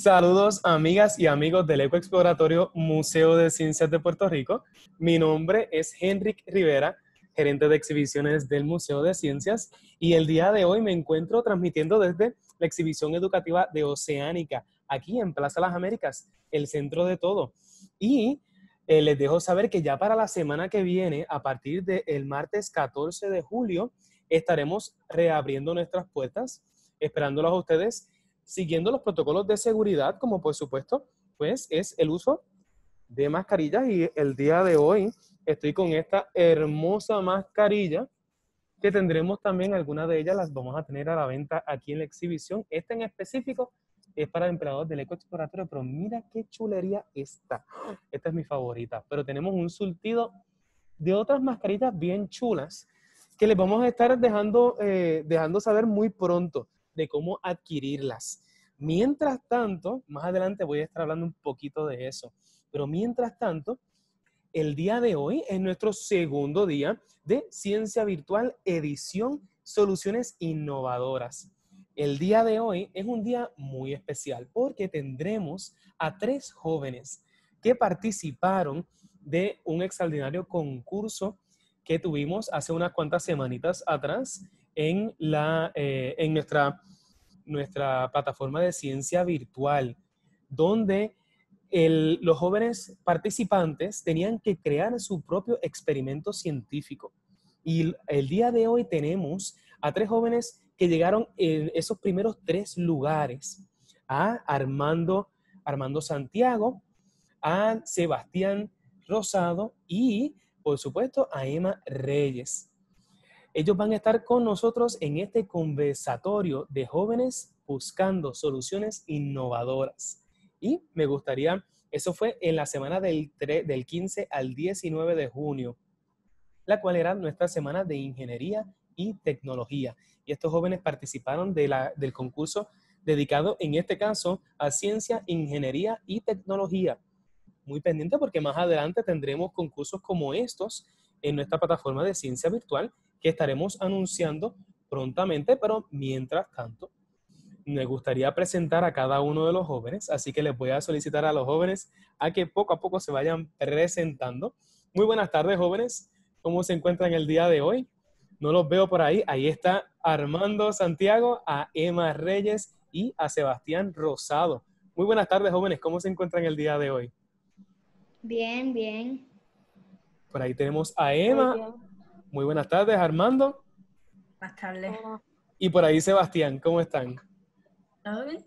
Saludos amigas y amigos del Eco Exploratorio Museo de Ciencias de Puerto Rico. Mi nombre es Henrik Rivera, gerente de exhibiciones del Museo de Ciencias y el día de hoy me encuentro transmitiendo desde la exhibición educativa de Oceánica, aquí en Plaza Las Américas, el centro de todo. Y eh, les dejo saber que ya para la semana que viene, a partir del martes 14 de julio, estaremos reabriendo nuestras puertas, esperándolos a ustedes, siguiendo los protocolos de seguridad, como por supuesto, pues es el uso de mascarillas y el día de hoy estoy con esta hermosa mascarilla que tendremos también, algunas de ellas las vamos a tener a la venta aquí en la exhibición. Esta en específico es para empleados del Eco Exploratorio, pero mira qué chulería esta. Esta es mi favorita, pero tenemos un surtido de otras mascarillas bien chulas que les vamos a estar dejando, eh, dejando saber muy pronto de cómo adquirirlas. Mientras tanto, más adelante voy a estar hablando un poquito de eso, pero mientras tanto, el día de hoy es nuestro segundo día de Ciencia Virtual Edición Soluciones Innovadoras. El día de hoy es un día muy especial porque tendremos a tres jóvenes que participaron de un extraordinario concurso que tuvimos hace unas cuantas semanitas atrás en, la, eh, en nuestra, nuestra plataforma de ciencia virtual, donde los jóvenes participantes tenían que crear su propio experimento científico. Y el día de hoy tenemos a tres jóvenes que llegaron en esos primeros tres lugares, a Armando, Armando Santiago, a Sebastián Rosado y por supuesto, a Emma Reyes. Ellos van a estar con nosotros en este conversatorio de jóvenes buscando soluciones innovadoras. Y me gustaría, eso fue en la semana del, del 15 al 19 de junio, la cual era nuestra semana de ingeniería y tecnología. Y estos jóvenes participaron de la, del concurso dedicado en este caso a ciencia, ingeniería y tecnología muy pendiente porque más adelante tendremos concursos como estos en nuestra plataforma de ciencia virtual que estaremos anunciando prontamente, pero mientras tanto, me gustaría presentar a cada uno de los jóvenes, así que les voy a solicitar a los jóvenes a que poco a poco se vayan presentando. Muy buenas tardes, jóvenes. ¿Cómo se encuentran el día de hoy? No los veo por ahí. Ahí está Armando Santiago, a Emma Reyes y a Sebastián Rosado. Muy buenas tardes, jóvenes. ¿Cómo se encuentran el día de hoy? Bien, bien. Por ahí tenemos a Emma. Muy, buenas tardes, Armando. Buenas tardes. Y por ahí Sebastián, ¿cómo están? ¿Todo bien?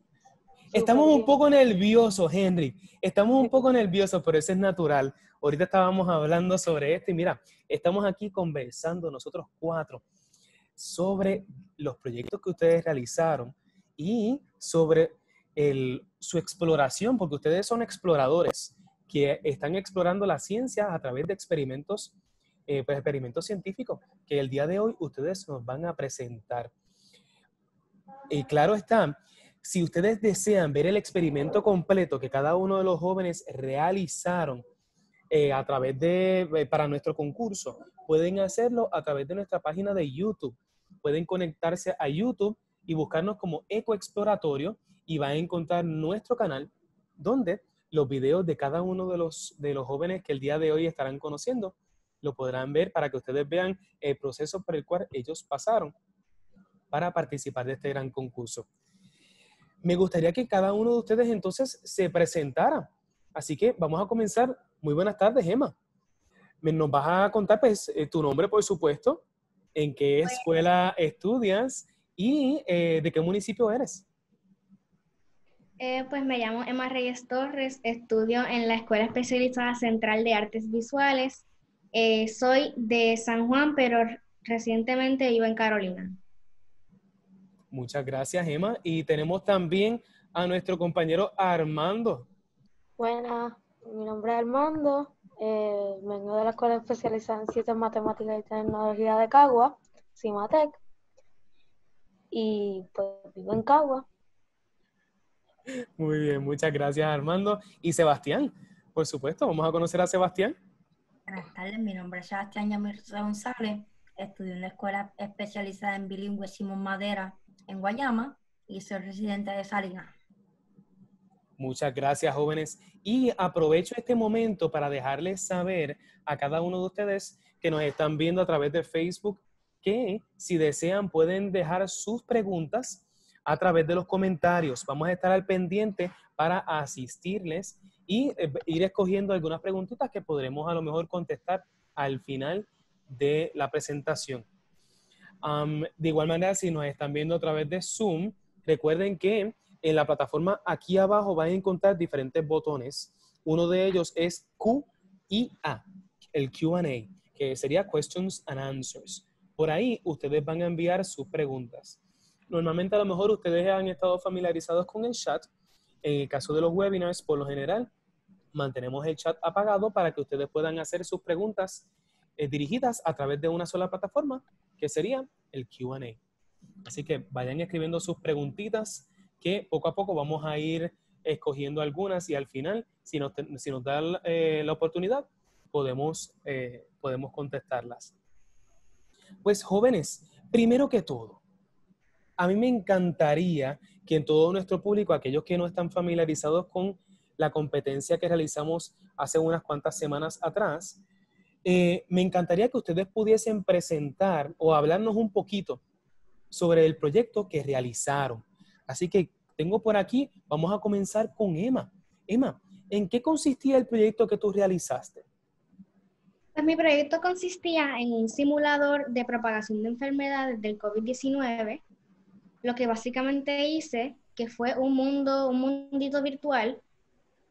Estamos un poco nerviosos, Henry. Estamos un poco nerviosos, pero eso es natural. Ahorita estábamos hablando sobre esto y mira, estamos aquí conversando nosotros cuatro sobre los proyectos que ustedes realizaron y sobre el, su exploración, porque ustedes son exploradores que están explorando la ciencia a través de experimentos, eh, pues experimentos científicos que el día de hoy ustedes nos van a presentar. Y claro está, si ustedes desean ver el experimento completo que cada uno de los jóvenes realizaron eh, a través de, eh, para nuestro concurso, pueden hacerlo a través de nuestra página de YouTube. Pueden conectarse a YouTube y buscarnos como Eco Exploratorio y van a encontrar nuestro canal donde los videos de cada uno de los, de los jóvenes que el día de hoy estarán conociendo. Lo podrán ver para que ustedes vean el proceso por el cual ellos pasaron para participar de este gran concurso. Me gustaría que cada uno de ustedes entonces se presentara. Así que vamos a comenzar. Muy buenas tardes, Emma. Nos vas a contar pues, eh, tu nombre, por supuesto, en qué escuela estudias y eh, de qué municipio eres. Eh, pues me llamo Emma Reyes Torres, estudio en la Escuela Especializada Central de Artes Visuales. Eh, soy de San Juan, pero recientemente vivo en Carolina. Muchas gracias, Emma. Y tenemos también a nuestro compañero Armando. Buenas, mi nombre es Armando. Eh, vengo de la Escuela Especializada en Ciencias Matemáticas y Tecnología de Cagua, CIMATEC. Y pues vivo en Cagua. Muy bien, muchas gracias Armando. Y Sebastián, por supuesto, vamos a conocer a Sebastián. Buenas tardes, mi nombre es Sebastián Yamir González. Estudio en la escuela especializada en bilingüe Simón Madera en Guayama y soy residente de Salinas. Muchas gracias, jóvenes. Y aprovecho este momento para dejarles saber a cada uno de ustedes que nos están viendo a través de Facebook que si desean pueden dejar sus preguntas a través de los comentarios. Vamos a estar al pendiente para asistirles y eh, ir escogiendo algunas preguntitas que podremos a lo mejor contestar al final de la presentación. de igual manera, si nos están viendo a través de Zoom, recuerden que en la plataforma aquí abajo van a encontrar diferentes botones. Uno de ellos es Q el QA, que sería Questions and Answers. Por ahí ustedes van a enviar sus preguntas. Normalmente a lo mejor ustedes han estado familiarizados con el chat. En el caso de los webinars, por lo general, mantenemos el chat apagado para que ustedes puedan hacer sus preguntas eh, dirigidas a través de una sola plataforma, que sería el QA. Así que vayan escribiendo sus preguntitas que poco a poco vamos a ir escogiendo algunas y al final, si nos, si nos da eh, la oportunidad, podemos, eh, podemos contestarlas. Pues jóvenes, primero que todo, a mí me encantaría que en todo nuestro público, aquellos que no están familiarizados con la competencia que realizamos hace unas cuantas semanas atrás, eh, me encantaría que ustedes pudiesen presentar o hablarnos un poquito sobre el proyecto que realizaron. Así que tengo por aquí, vamos a comenzar con Emma. Emma, ¿en qué consistía el proyecto que tú realizaste? Pues mi proyecto consistía en un simulador de propagación de enfermedades del COVID-19. Lo que básicamente hice, que fue un mundo, un mundito virtual,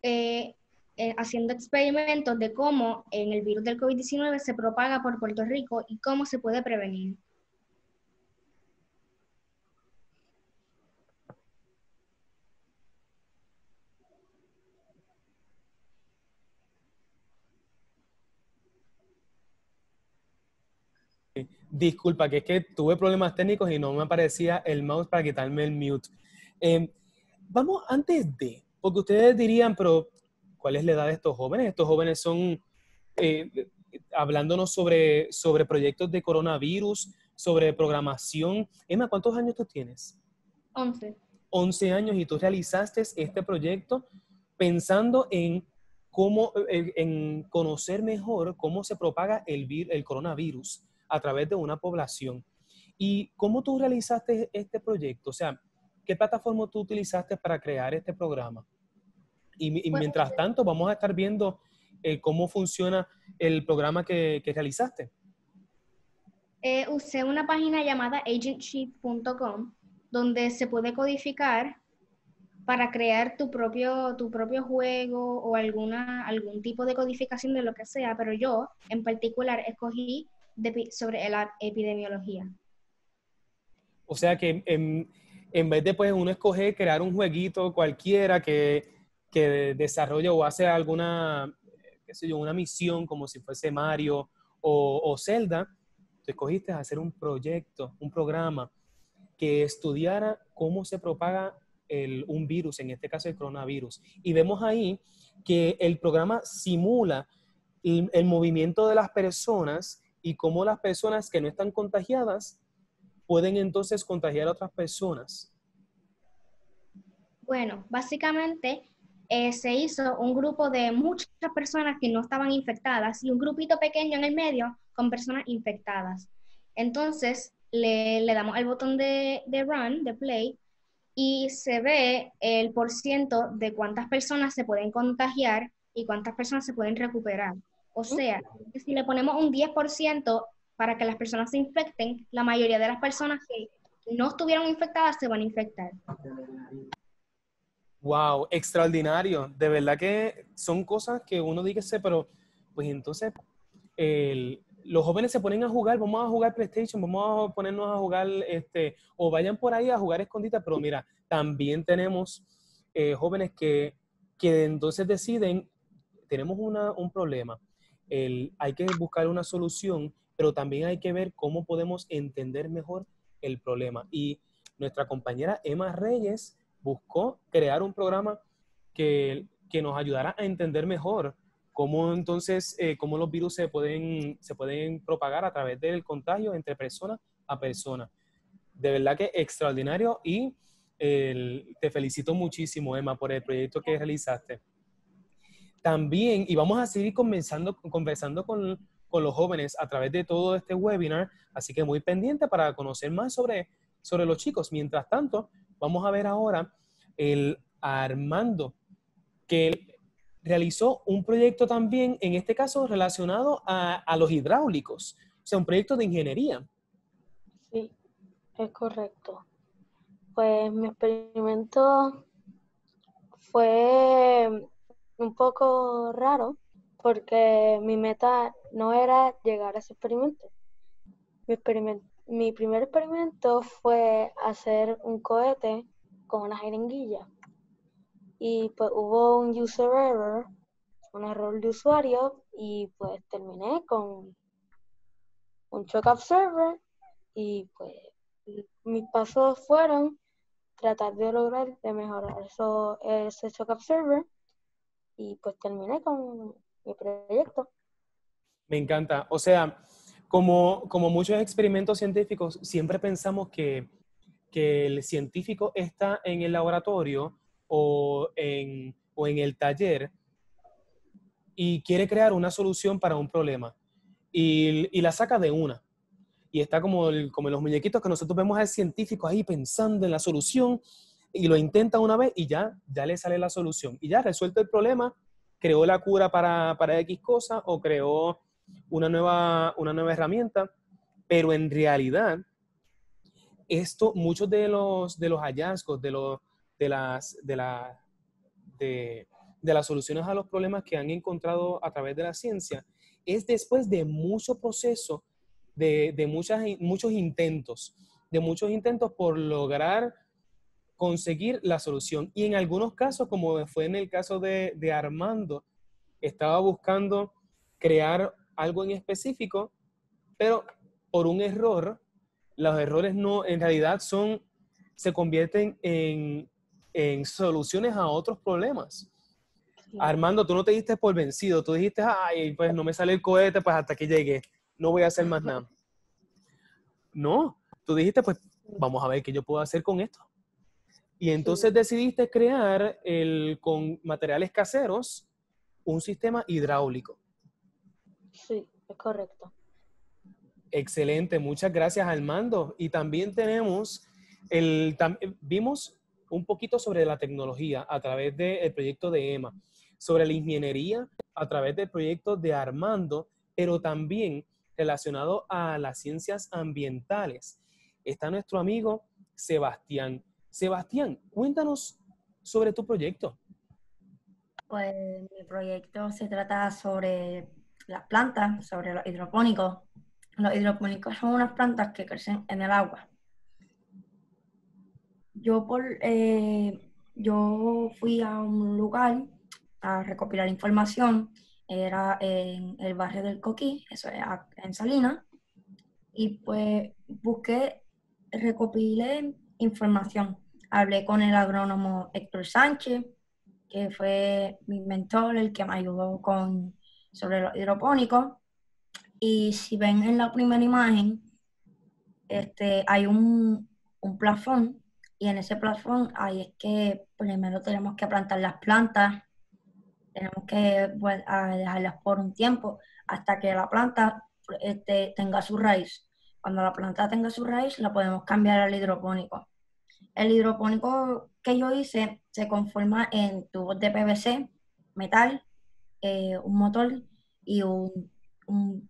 eh, eh, haciendo experimentos de cómo en el virus del COVID-19 se propaga por Puerto Rico y cómo se puede prevenir. Disculpa, que es que tuve problemas técnicos y no me aparecía el mouse para quitarme el mute. Em, vamos, antes de, porque ustedes dirían, pero ¿cuál es la edad de estos jóvenes? Estos jóvenes son, eh, hablándonos sobre, sobre proyectos de coronavirus, sobre programación. Emma, ¿cuántos años tú tienes? Once. Once años y tú realizaste este proyecto pensando en cómo, en conocer mejor cómo se propaga el, el coronavirus a través de una población. ¿Y cómo tú realizaste este proyecto? O sea, ¿qué plataforma tú utilizaste para crear este programa? Y, mientras tanto, vamos a estar viendo eh, cómo funciona el programa que, realizaste. Eh, usé una página llamada agentsheet.com donde se puede codificar para crear tu propio, tu propio juego o alguna, algún tipo de codificación de lo que sea, pero yo en particular escogí sobre la epidemiología. O sea que en, vez de pues uno escoger crear un jueguito cualquiera que, que desarrolle o hace alguna, qué sé yo, una misión como si fuese Mario o, o Zelda, tú escogiste hacer un proyecto, un programa que estudiara cómo se propaga el, un virus, en este caso el coronavirus. Y vemos ahí que el programa simula el movimiento de las personas y cómo las personas que no están contagiadas pueden entonces contagiar a otras personas. Bueno, básicamente eh, se hizo un grupo de muchas personas que no estaban infectadas y un grupito pequeño en el medio con personas infectadas. Entonces le, damos el botón de, de run, de play, y se ve el por ciento de cuántas personas se pueden contagiar y cuántas personas se pueden recuperar. O sea, si le ponemos un 10% para que las personas se infecten, la mayoría de las personas que no estuvieron infectadas se van a infectar. Wow, extraordinario. De verdad que son cosas que uno dice, pero pues entonces los jóvenes se ponen a jugar, vamos a jugar PlayStation, vamos a ponernos a jugar, este, o vayan por ahí a jugar escondita, pero mira, también tenemos eh, jóvenes que, que entonces deciden, tenemos una, un problema, hay que buscar una solución, pero también hay que ver cómo podemos entender mejor el problema. Y nuestra compañera Emma Reyes buscó crear un programa que, nos ayudara a entender mejor cómo entonces, eh, cómo los virus se pueden, se pueden propagar a través del contagio entre persona a persona. De verdad que extraordinario y te felicito muchísimo, Emma, por el proyecto que realizaste. También, y vamos a seguir conversando con, con los jóvenes a través de todo este webinar, así que muy pendiente para conocer más sobre, sobre los chicos. Mientras tanto, vamos a ver ahora el Armando, que realizó un proyecto también, en este caso relacionado a, a los hidráulicos, o sea, un proyecto de ingeniería. Sí, es correcto. Pues mi experimento fue un poco raro porque mi meta no era llegar a ese experimento. Mi, primer experimento fue hacer un cohete con una jeringuilla. Y pues hubo un user error, un error de usuario, y pues terminé con un shock observer y pues mis pasos fueron tratar de lograr de mejorar eso, ese shock observer y pues terminé con mi proyecto. Me encanta. O sea, como, como muchos experimentos científicos, siempre pensamos que, que el científico está en el laboratorio o en, o en el taller y quiere crear una solución para un problema y, y la saca de una. Y está como, el, como los muñequitos que nosotros vemos al científico ahí pensando en la solución y lo intenta una vez y ya, ya le sale la solución. Y ya resuelto el problema, creó la cura para, para X cosa o creó una nueva, una nueva herramienta, pero en realidad, esto, muchos de los, de los hallazgos, de, los, de, las, de, la, de, de las soluciones a los problemas que han encontrado a través de la ciencia, es después de mucho proceso, de, de muchas, muchos intentos, de muchos intentos por lograr conseguir la solución. Y en algunos casos, como fue en el caso de, de Armando, estaba buscando crear algo en específico, pero por un error, los errores no, en realidad son, se convierten en, en soluciones a otros problemas. Armando, tú no te diste por vencido, tú dijiste, ay, pues no me sale el cohete, pues hasta que llegué, no voy a hacer más nada. No, tú dijiste, pues vamos a ver qué yo puedo hacer con esto. Y entonces decidiste crear el, con materiales caseros un sistema hidráulico. Sí, es correcto. Excelente, muchas gracias Armando. Y también tenemos, el, vimos un poquito sobre la tecnología a través del proyecto de EMA, sobre la ingeniería a través del proyecto de Armando, pero también relacionado a las ciencias ambientales. Está nuestro amigo Sebastián. Sebastián, cuéntanos sobre tu proyecto. Pues mi proyecto se trata sobre las plantas, sobre los hidropónicos. Los hidropónicos son unas plantas que crecen en el agua. Yo, por, eh, yo fui a un lugar a recopilar información, era en el barrio del Coquí, eso es en Salinas, y pues busqué, recopilé información. Hablé con el agrónomo Héctor Sánchez, que fue mi mentor, el que me ayudó con, sobre los hidropónicos. Y si ven en la primera imagen, este, hay un, un plafón y en ese plafón ahí es que primero tenemos que plantar las plantas, tenemos que pues, dejarlas por un tiempo hasta que la planta este, tenga su raíz. Cuando la planta tenga su raíz, la podemos cambiar al hidropónico. El hidropónico que yo hice se conforma en tubos de PVC, metal, eh, un motor y un, un,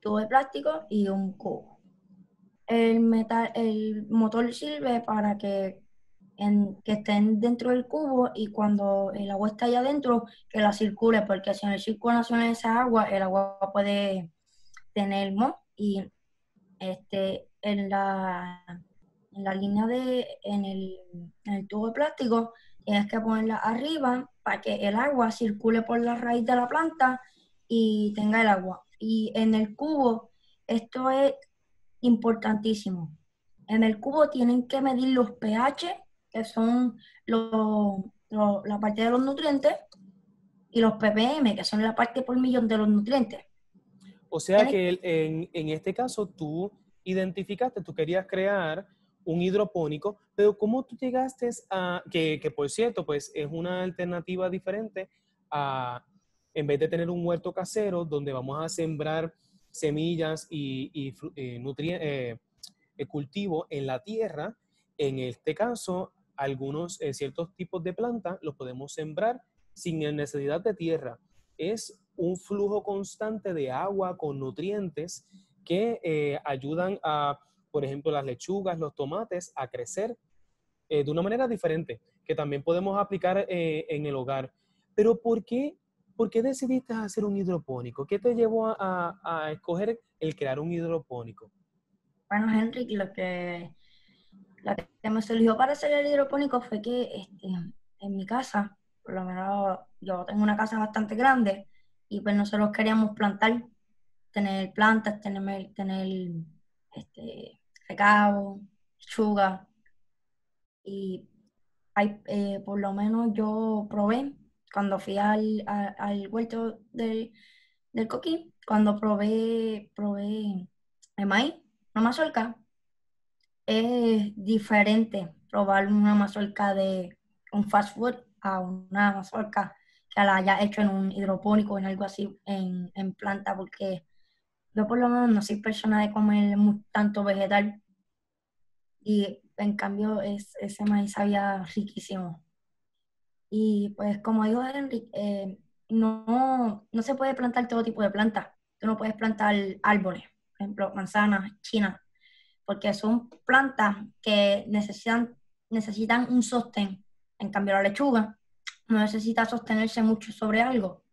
tubo de plástico y un cubo. El, metal, el motor sirve para que, en, que estén dentro del cubo y cuando el agua está allá adentro, que la circule, porque si no circulación en esa agua, el agua puede tener moho y este, en la en la línea de, en el, tubo de plástico, tienes que ponerla arriba para que el agua circule por la raíz de la planta y tenga el agua. Y en el cubo, esto es importantísimo. En el cubo tienen que medir los pH, que son la parte de los nutrientes, y los ppm, que son la parte por millón de los nutrientes. O sea que en, en este caso tú identificaste, tú querías crear un hidropónico, pero ¿cómo tú llegaste a, que, que por cierto, pues es una alternativa diferente a, en vez de tener un huerto casero donde vamos a sembrar semillas y, y eh, eh, eh, cultivo en la tierra, en este caso, algunos ciertos tipos de plantas los podemos sembrar sin necesidad de tierra. Es un flujo constante de agua con nutrientes que ayudan a, por ejemplo, las lechugas, los tomates a crecer de una manera diferente, que también podemos aplicar en el hogar. Pero ¿por qué ¿por qué decidiste hacer un hidropónico? ¿Qué te llevó a, escoger el crear un hidropónico? Bueno, Henry, lo que, me surgió para hacer el hidropónico fue que este, en mi casa, por lo menos yo tengo una casa bastante grande y pues nosotros queríamos plantar, tener plantas, tener, tener este, recado, lechuga y hay, eh, por lo menos yo probé cuando fui al, al huerto del, del coquí, cuando probé, probé el maíz, una mazorca, es diferente probar una mazorca de un fast food a una mazorca que la haya hecho en un hidropónico, en algo así, en, en planta, porque yo por lo menos no soy persona de comer tanto vegetal y en cambio es, ese maíz sabía riquísimo. Y pues como dijo Henry, eh, no, no se puede plantar todo tipo de plantas. Tú no puedes plantar árboles, por ejemplo, manzanas, chinas, porque son plantas que necesitan, necesitan un sostén. En cambio, la lechuga no necesita sostenerse mucho sobre algo.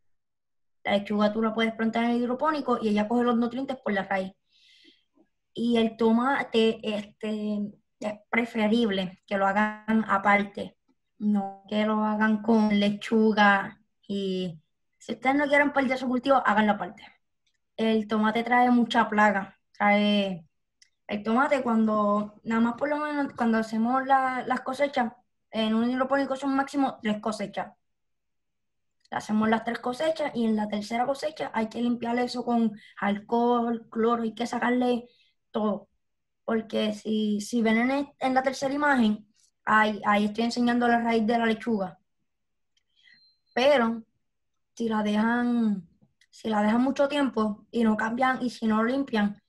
La lechuga tú la puedes plantar en el hidropónico y ella coge los nutrientes por la raíz. Y el tomate este, es preferible que lo hagan aparte no que lo hagan con lechuga y si ustedes no quieren perder su cultivo, háganlo aparte. El tomate trae mucha plaga, trae el tomate cuando, nada más por lo menos cuando hacemos las cosechas, en un hidropónico son máximo tres cosechas. Hacemos las tres cosechas y en la tercera cosecha hay que limpiar eso con alcohol, cloro, hay que sacarle todo. Porque si, si ven en la tercera imagen, ahí, estoy enseñando la raíz de la lechuga. Pero si la dejan, si la dejan mucho tiempo y no cambian y si no limpian,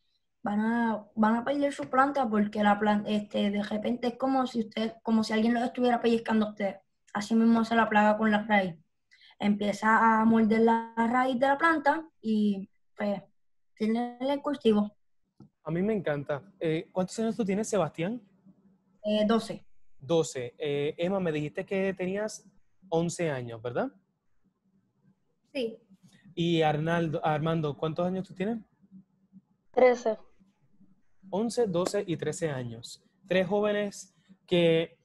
van a, van a perder su planta porque la planta, este, de repente es como si usted, como si alguien lo estuviera pellizcando a usted. Así mismo hace la plaga con la raíz. Empieza a morder la raíz de la planta y pues tiene el cultivo. A mí me encanta. Eh, ¿Cuántos años tú tienes, Sebastián? Eh, 12. 12. Eh, Emma, me dijiste que tenías 11 años, ¿verdad? Sí. Y Arnaldo, Armando, ¿cuántos años tú tienes? 13. 11, 12 y 13 años. Tres jóvenes que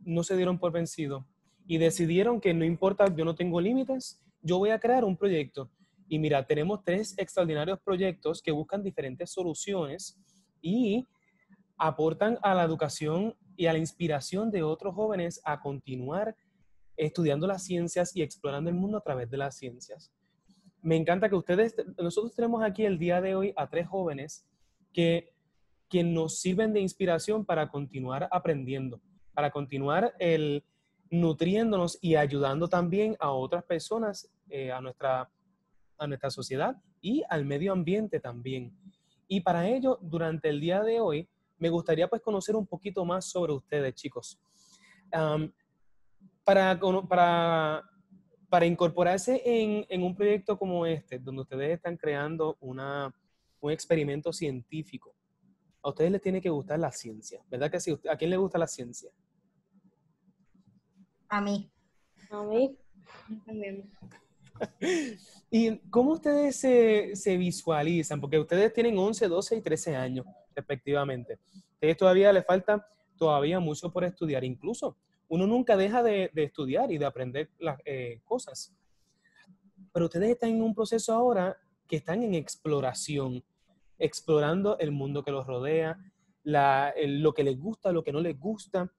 no se dieron por vencido y decidieron que no importa, yo no tengo límites, yo voy a crear un proyecto. Y mira, tenemos tres extraordinarios proyectos que buscan diferentes soluciones y aportan a la educación y a la inspiración de otros jóvenes a continuar estudiando las ciencias y explorando el mundo a través de las ciencias. Me encanta que ustedes, nosotros tenemos aquí el día de hoy a tres jóvenes que, que nos sirven de inspiración para continuar aprendiendo, para continuar el, nutriéndonos y ayudando también a otras personas, eh, a, nuestra, a nuestra sociedad y al medio ambiente también. Y para ello, durante el día de hoy, me gustaría pues conocer un poquito más sobre ustedes, chicos. para, para, para, incorporarse en, en, un proyecto como este, donde ustedes están creando una, un experimento científico, a ustedes les tiene que gustar la ciencia, ¿verdad que sí? ¿A quién le gusta la ciencia? A mí. A mí. ¿Y cómo ustedes se, se, visualizan? Porque ustedes tienen 11, 12 y 13 años respectivamente. Ustedes todavía les falta todavía mucho por estudiar. Incluso uno nunca deja de, de estudiar y de aprender las eh, cosas. Pero ustedes están en un proceso ahora que están en exploración, explorando el mundo que los rodea, la, lo que les gusta, lo que no les gusta.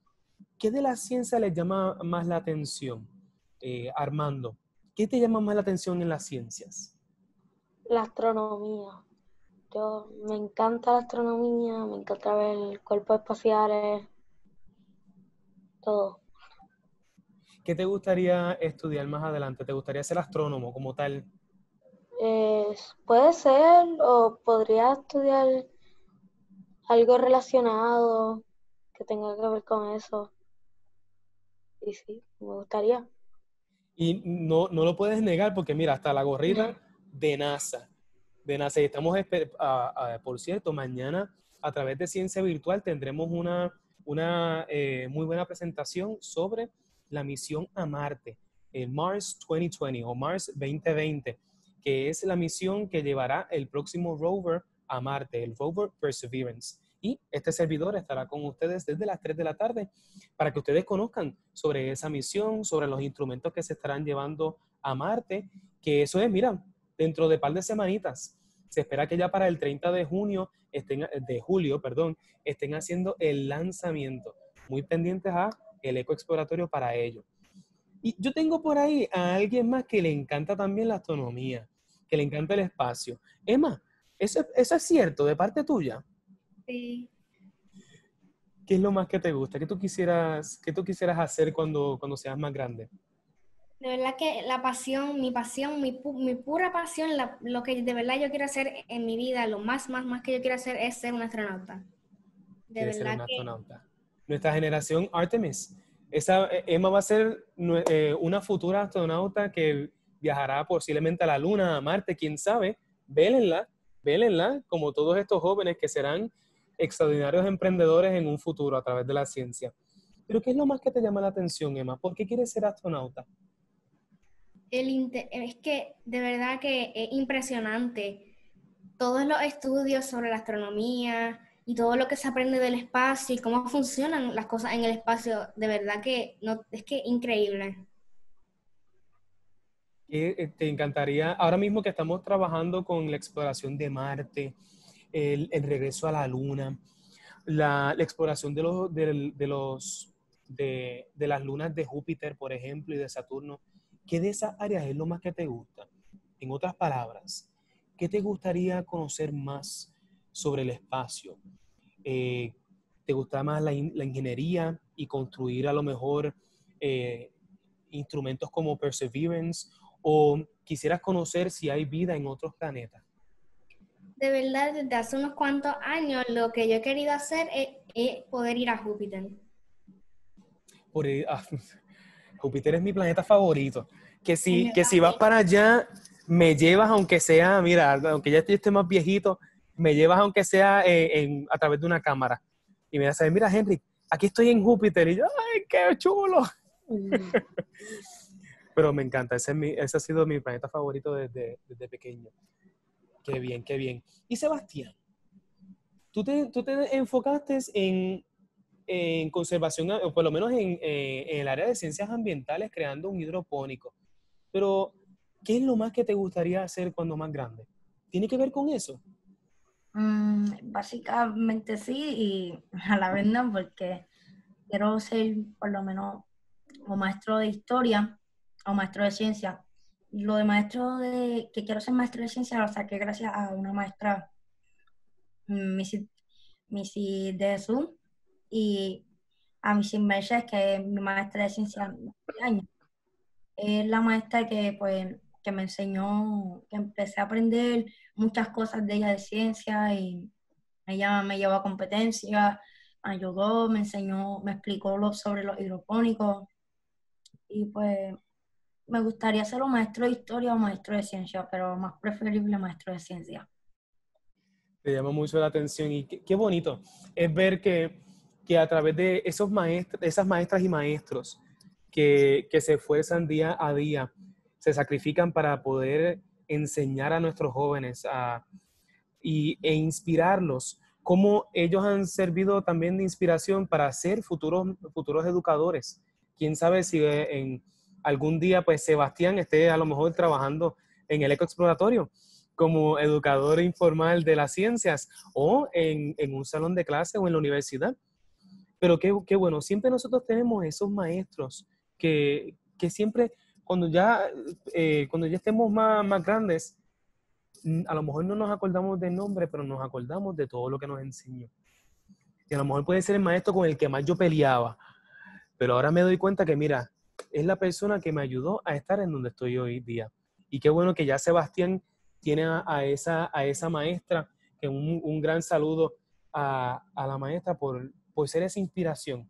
¿Qué de la ciencia les llama más la atención, eh, Armando? ¿Qué te llama más la atención en las ciencias? La astronomía. Yo me encanta la astronomía, me encanta ver cuerpos espaciales, todo. ¿Qué te gustaría estudiar más adelante? ¿Te gustaría ser astrónomo como tal? Eh, puede ser, o podría estudiar algo relacionado que tenga que ver con eso. Y sí, me gustaría. Y no, no lo puedes negar porque mira, hasta la gorrita de NASA. De NASA. Y estamos, por cierto, mañana a través de Ciencia Virtual tendremos una, una eh, muy buena presentación sobre la misión a Marte, el Mars 2020 o Mars 2020, que es la misión que llevará el próximo rover a Marte, el rover Perseverance. Este servidor estará con ustedes desde las 3 de la tarde para que ustedes conozcan sobre esa misión, sobre los instrumentos que se estarán llevando a Marte, que eso es, mira, dentro de par de semanitas. Se espera que ya para el 30 de junio, estén, de julio, perdón, estén haciendo el lanzamiento. Muy pendientes a el eco exploratorio para ello. Y yo tengo por ahí a alguien más que le encanta también la astronomía, que le encanta el espacio. Emma, ¿eso, eso es cierto de parte tuya? Sí. ¿Qué es lo más que te gusta? ¿Qué tú quisieras, qué tú quisieras hacer cuando, cuando seas más grande? De verdad que la pasión, mi pasión, mi, mi pura pasión, lo que de verdad yo quiero hacer en mi vida, lo más, más, más que yo quiero hacer es ser un astronauta. De verdad ser un astronauta nuestra generación Artemis. Esa, eh, Emma va a ser eh, una futura astronauta que viajará posiblemente a la Luna, a Marte, quién sabe. Vélenla, vélenla, como todos estos jóvenes que serán extraordinarios emprendedores en un futuro a través de la ciencia. Pero ¿qué es lo más que te llama la atención, Emma? ¿Por qué quieres ser astronauta? El es que de verdad que es impresionante todos los estudios sobre la astronomía, y todo lo que se aprende del espacio y cómo funcionan las cosas en el espacio, de verdad que no, es que increíble. Eh, te encantaría, ahora mismo que estamos trabajando con la exploración de Marte, el, regreso a la Luna, la, exploración de los, de, los de, de, las lunas de Júpiter, por ejemplo, y de Saturno, ¿qué de esas áreas es lo más que te gusta? En otras palabras, ¿qué te gustaría conocer más sobre el espacio? Eh, ¿Te gusta más la, ingeniería y construir a lo mejor eh, instrumentos como Perseverance? ¿O quisieras conocer si hay vida en otros planetas? De verdad, desde hace unos cuantos años lo que yo he querido hacer es, poder ir a Júpiter. Por, ah, Júpiter es mi planeta favorito. Que si, que si vas para allá, me llevas aunque sea, mira, aunque ya esté más viejito, me llevas aunque sea eh, a través de una cámara. Y me dices, mira, Henry, aquí estoy en Júpiter. Y yo, ¡ay, qué chulo! Mm. Pero me encanta, ese, ese, ha sido mi planeta favorito desde, desde, pequeño. Qué bien, qué bien. Y Sebastián, tú te, tú te enfocaste en, en, conservación, o por lo menos en, el área de ciencias ambientales, creando un hidropónico. Pero, ¿qué es lo más que te gustaría hacer cuando más grande? ¿Tiene que ver con eso? Mm, básicamente sí y a la vez no, porque quiero ser por lo menos o maestro de historia o maestro de ciencia. Lo de maestro de, que quiero ser maestro de ciencia lo saqué gracias a una maestra, Missy, Missy de Zoom, y a Missy Mercedes, que es mi maestra de ciencia de años. Es la maestra que pues que me enseñó, que empecé a aprender muchas cosas de ella de ciencia y ella me llevó a competencia, me ayudó, me enseñó, me explicó lo, sobre los hidropónicos y pues me gustaría ser un maestro de historia o maestro de ciencia, pero más preferible maestro de ciencia. Te llama mucho la atención y qué, bonito es ver que, que, a través de esos maestros, esas maestras y maestros que, que se esfuerzan día a día se sacrifican para poder enseñar a nuestros jóvenes y, e inspirarlos, cómo ellos han servido también de inspiración para ser futuros, futuros educadores. Quién sabe si en algún día pues Sebastián esté a lo mejor trabajando en el ecoexploratorio como educador informal de las ciencias o en, un salón de clase o en la universidad. Pero qué, qué bueno, siempre nosotros tenemos esos maestros que, que siempre cuando ya, eh, cuando ya estemos más, más grandes, a lo mejor no nos acordamos del nombre, pero nos acordamos de todo lo que nos enseñó. Y a lo mejor puede ser el maestro con el que más yo peleaba, pero ahora me doy cuenta que, mira, es la persona que me ayudó a estar en donde estoy hoy día. Y qué bueno que ya Sebastián tiene a, esa, a esa maestra, que un, un gran saludo a, a, la maestra por, por ser esa inspiración.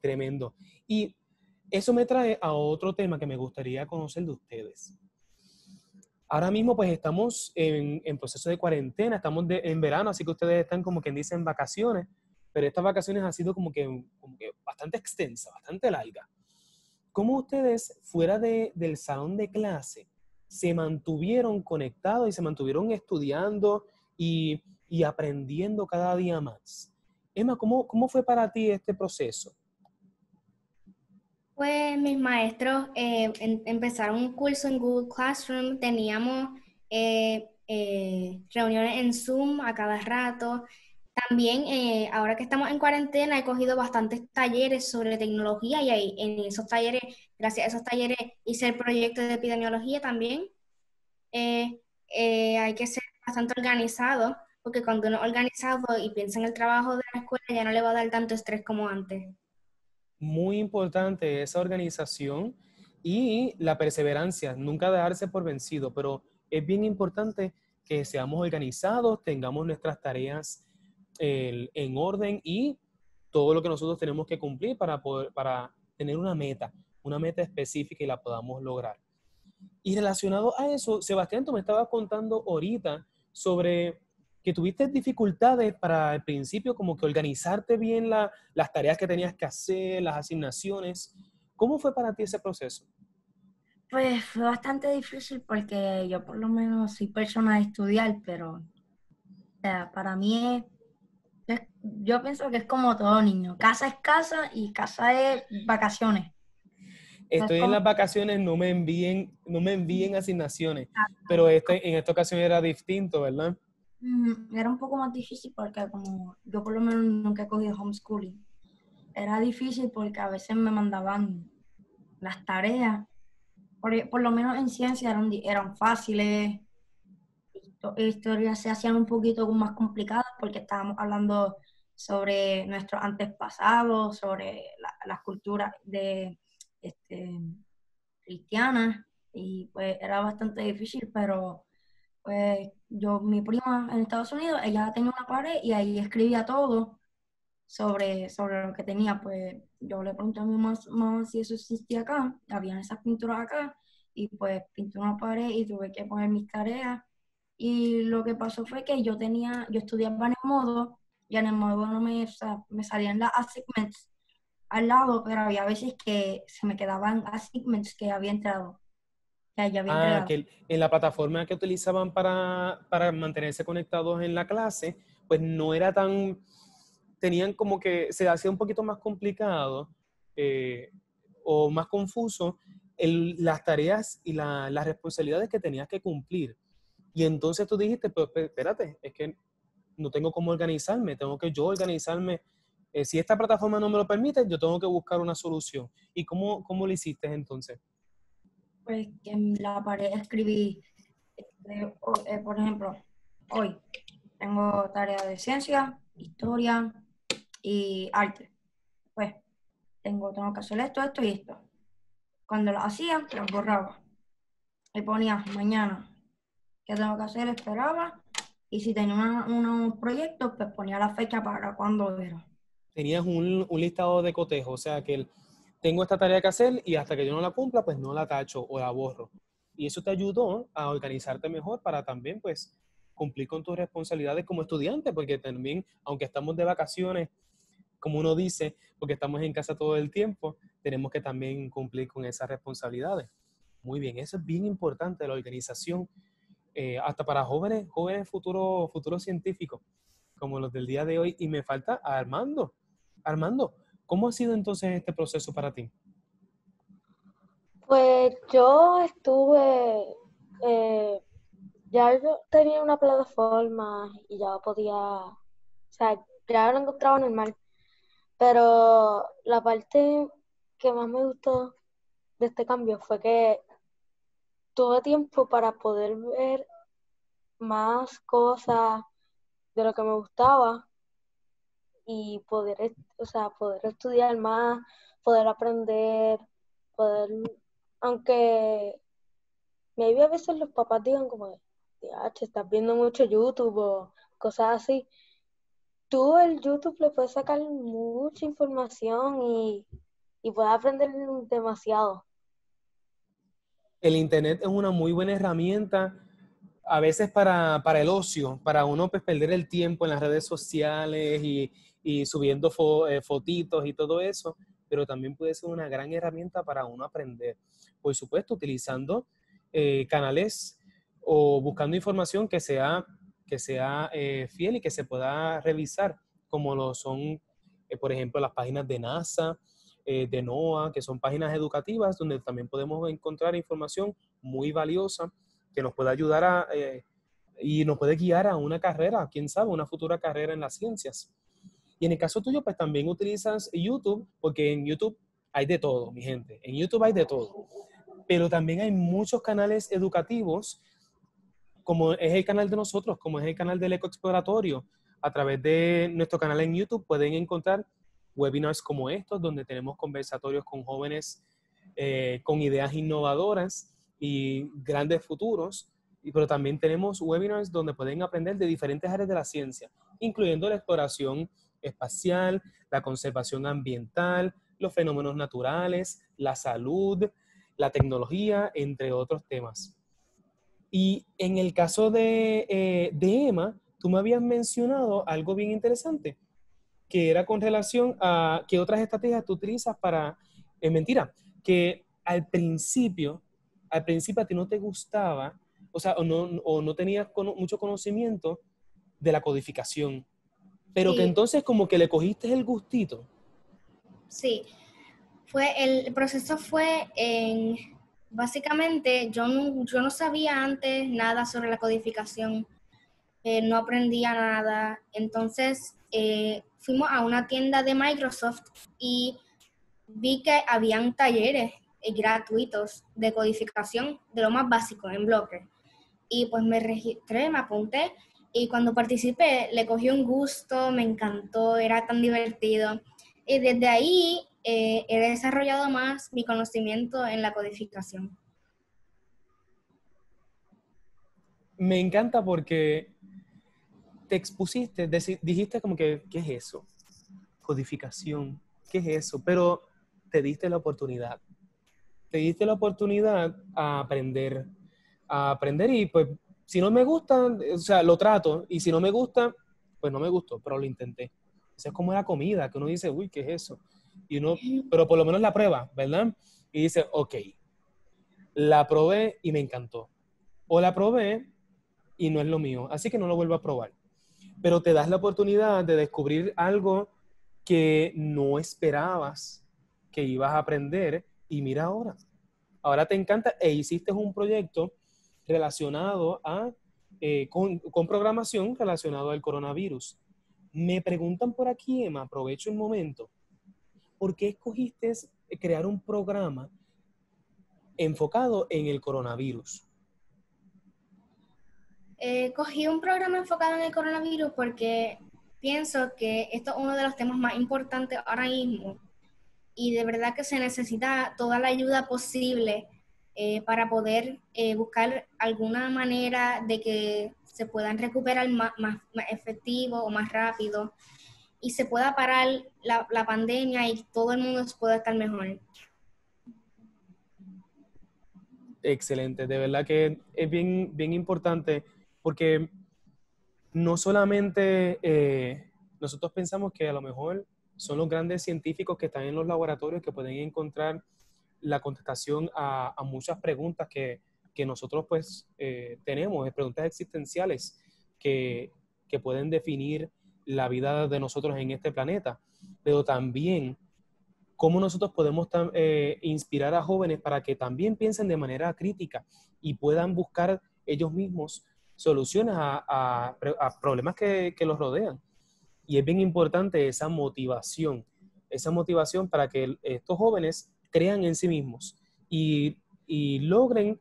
Tremendo. Y eso me trae a otro tema que me gustaría conocer de ustedes. Ahora mismo pues estamos en, en proceso de cuarentena, estamos en verano, así que ustedes están como quien dice en vacaciones, pero estas vacaciones han sido como que, como que bastante extensa, bastante larga. ¿Cómo ustedes fuera de, del salón de clase se mantuvieron conectados y se mantuvieron estudiando y, y aprendiendo cada día más? Emma, ¿cómo, ¿cómo fue para ti este proceso? Pues mis maestros eh, empezaron un curso en Google Classroom, teníamos eh, eh, reuniones en Zoom a cada rato. También, ahora que estamos en cuarentena, he cogido bastantes talleres sobre tecnología y ahí, en esos talleres, gracias a esos talleres, hice el proyecto de epidemiología también. hay que ser bastante organizado, porque cuando uno es organizado y piensa en el trabajo de la escuela, ya no le va a dar tanto estrés como antes muy importante esa organización y la perseverancia, nunca dejarse por vencido, pero es bien importante que seamos organizados, tengamos nuestras tareas en orden y todo lo que nosotros tenemos que cumplir para, poder, para tener una meta, una meta específica y la podamos lograr. Y relacionado a eso, Sebastián, tú me estabas contando ahorita sobre que tuviste dificultades para al principio como que organizarte bien las tareas que tenías que hacer, las asignaciones. ¿Cómo fue para ti ese proceso? Pues fue bastante difícil porque yo por lo menos soy persona de estudiar, pero para mí es, yo pienso que es como todo niño. Casa es casa y casa es vacaciones. Estoy en las vacaciones, no me envíen, no me envíen asignaciones, pero este, en esta ocasión era distinto, ¿verdad? Era un poco más difícil porque como yo por lo menos nunca he cogido homeschooling, era difícil porque a veces me mandaban las tareas, por, por lo menos en ciencia eran, eran fáciles, historias se hacían un poquito más complicadas porque estábamos hablando sobre nuestros antepasados, sobre las culturas de este, cristianas y pues era bastante difícil, pero pues yo, mi prima en Estados Unidos, ella tenía una pared y ahí escribía todo sobre, sobre lo que tenía. Pues yo le pregunté a mi mamá, si eso existía acá, habían esas pinturas acá, y pues pinté una pared y tuve que poner mis tareas. Y lo que pasó fue que yo tenía, yo estudiaba en el modo, y en el modo no me, me salían las assignments al lado, pero había veces que se me quedaban assignments que había entrado ah, que en la plataforma que utilizaban para, para mantenerse conectados en la clase, pues no era tan, tenían como que se hacía un poquito más complicado eh, o más confuso el, las tareas y la, las responsabilidades que tenías que cumplir. Y entonces tú dijiste, pues espérate, es que no tengo cómo organizarme, tengo que yo organizarme. Eh, si esta plataforma no me lo permite, yo tengo que buscar una solución. ¿Y cómo, cómo lo hiciste entonces? pues que en la pared escribí, este, eh, por ejemplo, hoy tengo tarea de ciencia, historia y arte. Pues tengo, tengo que hacer esto, esto y esto. Cuando lo hacía, lo borraba. Y ponía mañana qué tengo que hacer, esperaba. Y si tenía unos proyectos, pues ponía la fecha para cuando era. Tenías un, un listado de cotejo, o sea que el, tengo esta tarea que hacer y hasta que yo no la cumpla, pues no la tacho o la borro. Y eso te ayudó a organizarte mejor para también, pues, cumplir con tus responsabilidades como estudiante, porque también, aunque estamos de vacaciones, como uno dice, porque estamos en casa todo el tiempo, tenemos que también cumplir con esas responsabilidades. Muy bien, eso es bien importante, la organización, eh, hasta para jóvenes, jóvenes futuros futuro científicos, como los del día de hoy. Y me falta Armando. Armando, ¿Cómo ha sido entonces este proceso para ti? Pues yo estuve, eh, ya yo tenía una plataforma y ya podía, o sea, ya lo encontraba normal, pero la parte que más me gustó de este cambio fue que tuve tiempo para poder ver más cosas de lo que me gustaba y poder, o sea, poder estudiar más, poder aprender, poder, aunque maybe a veces los papás digan como, estás viendo mucho YouTube o cosas así, tú el YouTube le puedes sacar mucha información y, y puedes aprender demasiado. El Internet es una muy buena herramienta a veces para, el ocio, para uno pues, perder el tiempo en las redes sociales y, subiendo eh, fotitos y todo eso, pero también puede ser una gran herramienta para uno aprender. Por supuesto, utilizando eh, canales o buscando información que sea, que sea eh, fiel y que se pueda revisar, como lo son, por ejemplo, las páginas de NASA, de NOAA, que son páginas educativas donde también podemos encontrar información muy valiosa que nos puede ayudar a, eh, y nos puede guiar a una carrera, quién sabe, una futura carrera en las ciencias. Y en el caso tuyo, pues también utilizas YouTube, porque en YouTube hay de todo, mi gente. En YouTube hay de todo. Pero también hay muchos canales educativos, como es el canal de nosotros, como es el canal del Eco Exploratorio. A través de nuestro canal en YouTube pueden encontrar webinars como estos, donde tenemos conversatorios con jóvenes eh, con ideas innovadoras y grandes futuros, y, pero también tenemos webinars donde pueden aprender de diferentes áreas de la ciencia, incluyendo la exploración espacial, la conservación ambiental, los fenómenos naturales, la salud, la tecnología, entre otros temas. Y en el caso de, eh, de Emma, tú me habías mencionado algo bien interesante, que era con relación a qué otras estrategias tú utilizas para, es eh, mentira, que al principio al principio a ti no te gustaba, o sea, o no, o no tenías mucho conocimiento de la codificación, pero que entonces como que le cogiste el gustito. Sí, fue, el proceso fue en, básicamente, yo no, yo no sabía antes nada sobre la codificación, eh, no aprendía nada, entonces eh, fuimos a una tienda de Microsoft y vi que habían talleres gratuitos de codificación de lo más básico en bloque. Y pues me registré, me apunté y cuando participé le cogí un gusto, me encantó, era tan divertido. Y desde ahí eh, he desarrollado más mi conocimiento en la codificación. Me encanta porque te expusiste, dijiste como que, ¿qué es eso? Codificación, ¿qué es eso? Pero te diste la oportunidad te diste la oportunidad a aprender, a aprender y pues si no me gusta, o sea, lo trato y si no me gusta, pues no me gustó, pero lo intenté. Eso es como la comida, que uno dice, uy, ¿qué es eso? Y uno, pero por lo menos la prueba, ¿verdad? Y dice, ok, la probé y me encantó. O la probé y no es lo mío, así que no lo vuelvo a probar. Pero te das la oportunidad de descubrir algo que no esperabas que ibas a aprender y mira ahora, ahora te encanta e hiciste un proyecto relacionado eh, con, programación relacionado al coronavirus. Me preguntan por aquí, Emma, aprovecho un momento, ¿por qué escogiste crear un programa enfocado en el coronavirus? Eh, cogí un programa enfocado en el coronavirus porque pienso que esto es uno de los temas más importantes ahora mismo y de verdad que se necesita toda la ayuda posible eh, para poder eh, buscar alguna manera de que se puedan recuperar más, más, efectivo o más rápido y se pueda parar la, la pandemia y todo el mundo pueda estar mejor. Excelente, de verdad que es bien, bien importante porque no solamente eh, nosotros pensamos que a lo mejor son los grandes científicos que están en los laboratorios que pueden encontrar la contestación a, muchas preguntas que, nosotros pues eh, tenemos, preguntas existenciales que, pueden definir la vida de nosotros en este planeta, pero también cómo nosotros podemos eh, inspirar a jóvenes para que también piensen de manera crítica y puedan buscar ellos mismos soluciones a, problemas que, los rodean. Y es bien importante esa motivación, esa motivación para que estos jóvenes crean en sí mismos y, logren,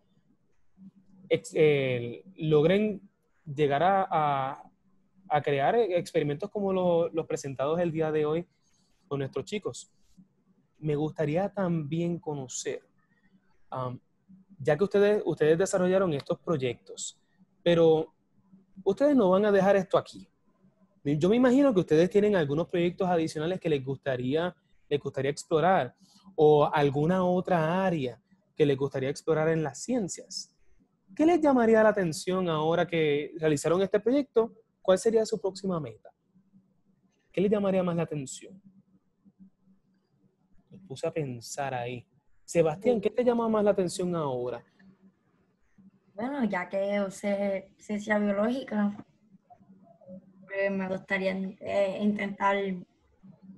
eh, logren llegar a, crear experimentos como los presentados el día de hoy con nuestros chicos. Me gustaría también conocer, ya que ustedes, ustedes desarrollaron estos proyectos, pero ustedes no van a dejar esto aquí. Yo me imagino que ustedes tienen algunos proyectos adicionales que les gustaría, les gustaría explorar o alguna otra área que les gustaría explorar en las ciencias. ¿Qué les llamaría la atención ahora que realizaron este proyecto? ¿Cuál sería su próxima meta? ¿Qué les llamaría más la atención? Me puse a pensar ahí. Sebastián, ¿qué te llama más la atención ahora? Bueno, ya que usé ciencia biológica, pues, me gustaría eh, intentar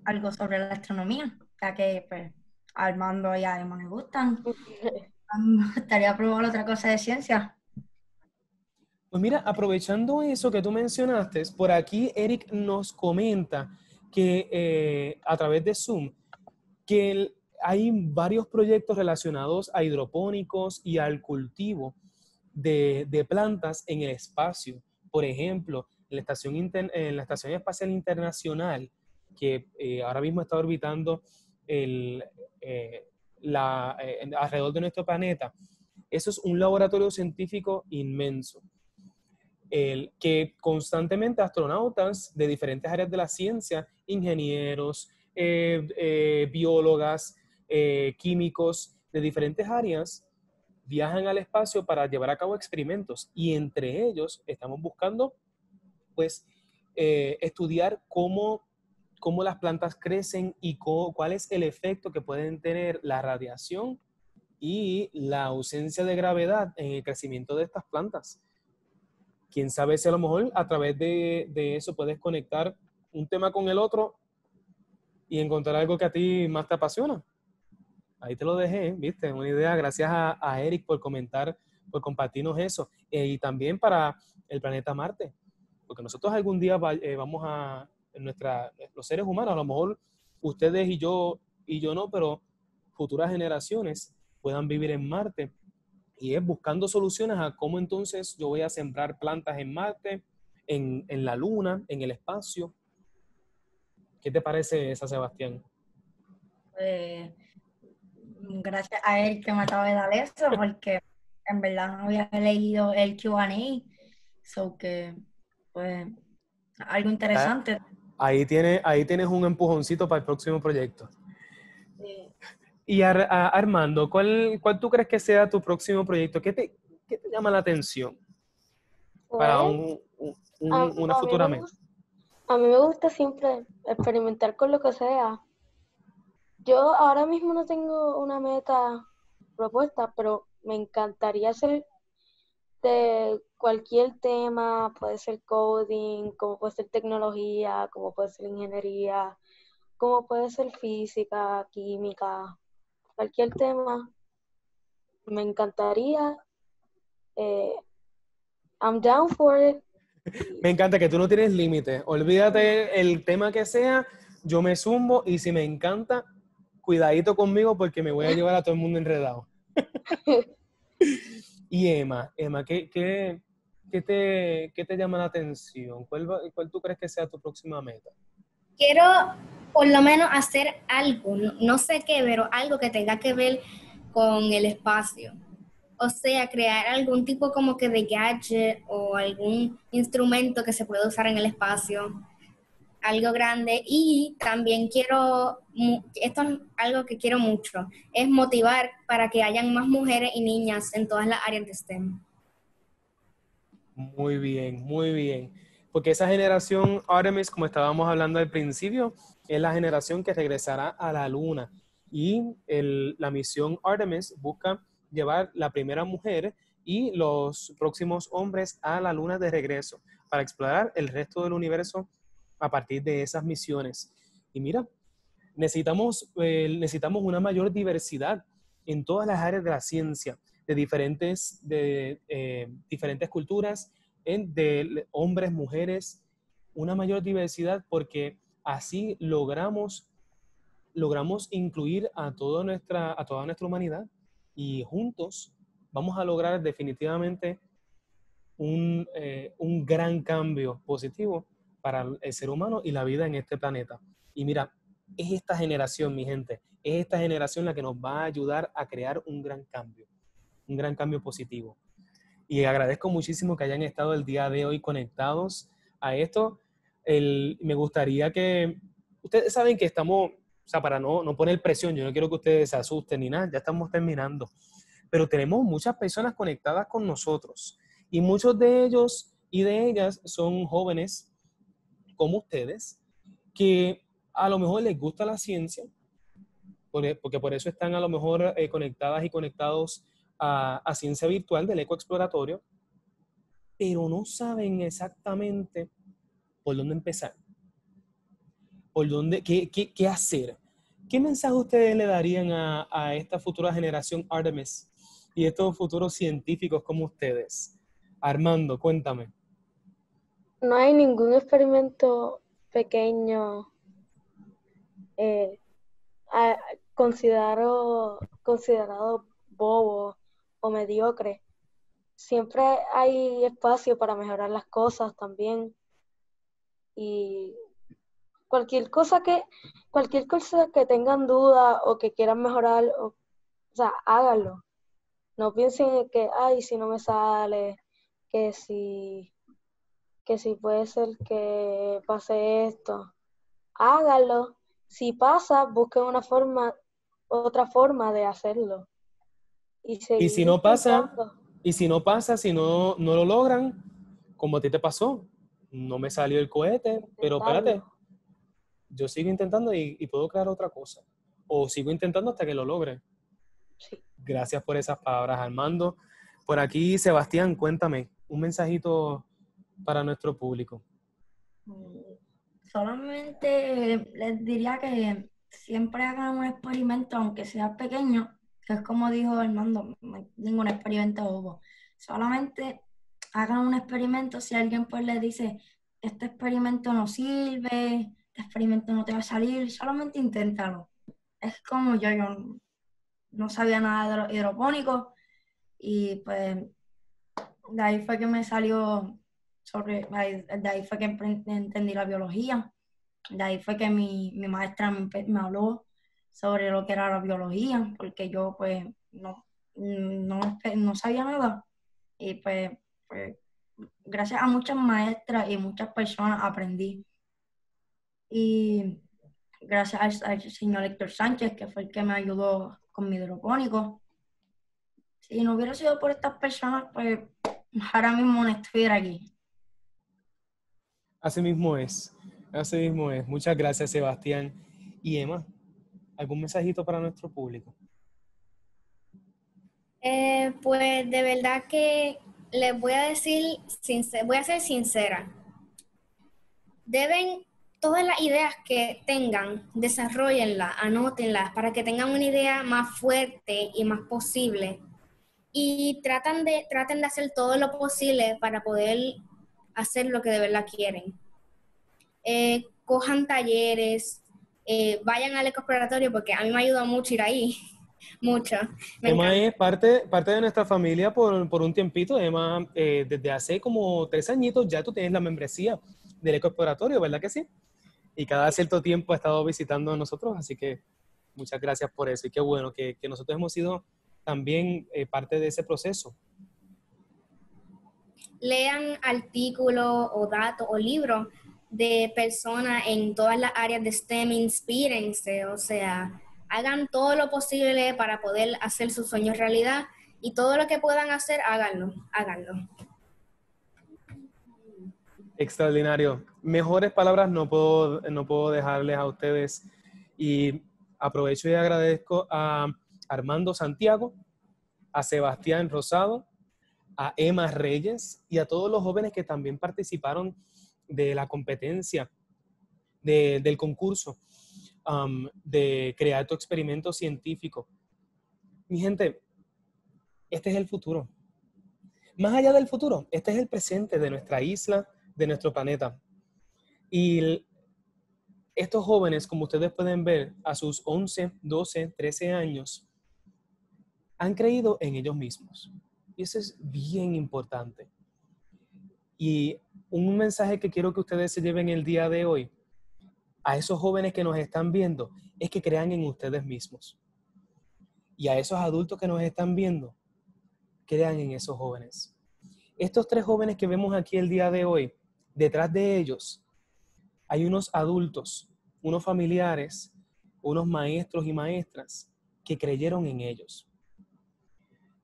algo sobre la astronomía, ya que pues Armando y a me gustan. Me gustaría probar otra cosa de ciencia. Pues mira, aprovechando eso que tú mencionaste, por aquí Eric nos comenta que eh, a través de Zoom, que hay varios proyectos relacionados a hidropónicos y al cultivo de, plantas en el espacio. Por ejemplo, en la Estación, Espacial Internacional, que eh, ahora mismo está orbitando eh, eh, alrededor de nuestro planeta, eso es un laboratorio científico inmenso, el que constantemente astronautas de diferentes áreas de la ciencia, ingenieros, biólogas, químicos de diferentes áreas, viajan al espacio para llevar a cabo experimentos y entre ellos estamos buscando pues eh, estudiar cómo, cómo las plantas crecen y cuál es el efecto que pueden tener la radiación y la ausencia de gravedad en el crecimiento de estas plantas. Quién sabe si a lo mejor a través de, eso puedes conectar un tema con el otro y encontrar algo que a ti más te apasiona. Ahí te lo dejé, viste, una idea. Gracias a, Eric por comentar, por compartirnos eso. Eh, y también para el planeta Marte porque nosotros algún día eh, vamos a, nuestra, los seres humanos, a lo mejor ustedes y yo y yo no, pero futuras generaciones puedan vivir en Marte. Y es buscando soluciones a cómo entonces yo voy a sembrar plantas en Marte, en, en la Luna, en el espacio. ¿Qué te parece esa, Sebastián? Pues, gracias a él que me acaba de dar eso, porque en verdad no había leído el QA, so que pues algo interesante. Ahí, tiene, ahí tienes un empujoncito para el próximo proyecto. Y Armando, ¿cuál, ¿cuál tú crees que sea tu próximo proyecto? ¿Qué te, qué te llama la atención para pues, un, una futura meta? A mí me gusta siempre experimentar con lo que sea. Yo ahora mismo no tengo una meta propuesta, pero me encantaría hacer de cualquier tema, puede ser coding, como puede ser tecnología, como puede ser ingeniería, como puede ser física, química, cualquier tema. Me encantaría. Eh, I'm down for it. Me encanta que tú no tienes límite. Olvídate el tema que sea, yo me zumbo y si me encanta, cuidadito conmigo porque me voy a llevar a todo el mundo enredado. Y Emma, Emma, ¿qué, qué, te, te, llama la atención? ¿Cuál, ¿Cuál tú crees que sea tu próxima meta? Quiero por lo menos hacer algo, no, sé qué, pero algo que tenga que ver con el espacio. O sea, crear algún tipo como que de gadget o algún instrumento que se pueda usar en el espacio algo grande y también quiero, esto es algo que quiero mucho, es motivar para que hayan más mujeres y niñas en todas las áreas de STEM. Muy bien, muy bien. Porque esa generación Artemis, como estábamos hablando al principio, es la generación que regresará a la luna. Y la misión Artemis busca llevar la primera mujer y los próximos hombres a la luna de regreso para explorar el resto del universo a partir de esas misiones. Y mira, necesitamos, eh, necesitamos una mayor diversidad en todas las áreas de la ciencia, de diferentes, de, eh, diferentes culturas, de hombres, mujeres, una mayor diversidad porque así logramos, logramos incluir a toda, nuestra, a toda nuestra humanidad y juntos vamos a lograr definitivamente un, eh, un gran cambio positivo para el ser humano y la vida en este planeta. Y mira, es esta generación, mi gente, es esta generación la que nos va a ayudar a crear un gran cambio, un gran cambio positivo. Y agradezco muchísimo que hayan estado el día de hoy conectados a esto. Me gustaría que, ustedes saben que estamos, o sea, para no, no poner presión, yo no quiero que ustedes se asusten ni nada, ya estamos terminando, pero tenemos muchas personas conectadas con nosotros y muchos de ellos y de ellas son jóvenes como ustedes que a lo mejor les gusta la ciencia, e, porque por eso están a lo mejor eh, conectadas y conectados a, a, ciencia virtual del ecoexploratorio, pero no saben exactamente por dónde empezar, por dónde, qué, qué, qué hacer. ¿Qué mensaje ustedes le darían a, a esta futura generación Artemis y estos futuros científicos como ustedes? Armando, cuéntame. No hay ningún experimento pequeño eh, considerado, bobo o mediocre. Siempre hay espacio para mejorar las cosas también. Y cualquier cosa que, cualquier cosa que tengan duda o que quieran mejorar, o, sea, háganlo. No piensen que, ay, si no me sale, que si, que si puede ser que pase esto. Háganlo si pasa, busquen una forma, otra forma de hacerlo. Y, si no pasa, y si no pasa, si no, no lo logran, como a ti te pasó, no me salió el cohete, pero espérate, yo sigo intentando y, puedo crear otra cosa. O sigo intentando hasta que lo logre. Gracias por esas palabras, Armando. Por aquí, Sebastián, cuéntame un mensajito para nuestro público. Mm, solamente les diría que siempre hagan un experimento, aunque sea pequeño, que es como dijo hay ningún experimento bobo. Solamente hagan un experimento si alguien pues les dice, este experimento no sirve, este experimento no te va a salir, solamente inténtalo. Es como yo, yo no sabía nada de los hidropónicos y pues de ahí fue que me salió sobre, de ahí fue que entendí la biología, de ahí fue que mi, mi maestra me, habló sobre lo que era la biología, porque yo pues no, no, no sabía nada. Y pues, pues, gracias a muchas maestras y muchas personas aprendí. Y gracias al, señor Héctor Sánchez, que fue el que me ayudó con mi hidropónico. Si no hubiera sido por estas personas, pues ahora mismo no estuviera aquí. Así mismo es, así mismo es. Muchas gracias, Sebastián. Y Emma, ¿algún mensajito para nuestro público? Eh, pues de verdad que les voy a decir, voy a ser sincera. Deben, todas las ideas que tengan, desarrollenlas, anótenlas para que tengan una idea más fuerte y más posible. Y tratan de, traten de hacer todo lo posible para poder hacer lo que de verdad quieren. Eh, cojan talleres, eh, vayan al ecoexploratorio porque a mí me ayuda mucho ir ahí. mucho. Emma es parte, parte de nuestra familia por, por un tiempito. Emma, eh, desde hace como tres añitos ya tú tienes la membresía del ecoexploratorio, ¿verdad que sí? Y cada cierto tiempo ha estado visitando a nosotros, así que muchas gracias por eso. Y qué bueno que, que nosotros hemos sido también parte de ese proceso lean artículos o datos o libros de personas en todas las áreas de STEM, inspírense, o sea, hagan todo lo posible para poder hacer sus sueños realidad y todo lo que puedan hacer, háganlo, háganlo. Extraordinario. Mejores palabras no puedo, no puedo dejarles a ustedes y aprovecho y agradezco a Armando Santiago, a Sebastián Rosado, a Emma Reyes y a todos los jóvenes que también participaron de la competencia, del concurso, um, de crear tu experimento científico. Mi gente, este es el futuro. Más allá del futuro, este es el presente de nuestra isla, de nuestro planeta. Y estos jóvenes, como ustedes pueden ver, a sus 11, 12, 13 años, han creído en ellos mismos. Y eso es bien importante. Y un mensaje que quiero que ustedes se lleven el día de hoy a esos jóvenes que nos están viendo es que crean en ustedes mismos. Y a esos adultos que nos están viendo, crean en esos jóvenes. Estos tres jóvenes que vemos aquí el día de hoy, detrás de ellos hay unos adultos, unos familiares, unos maestros y maestras que creyeron en ellos,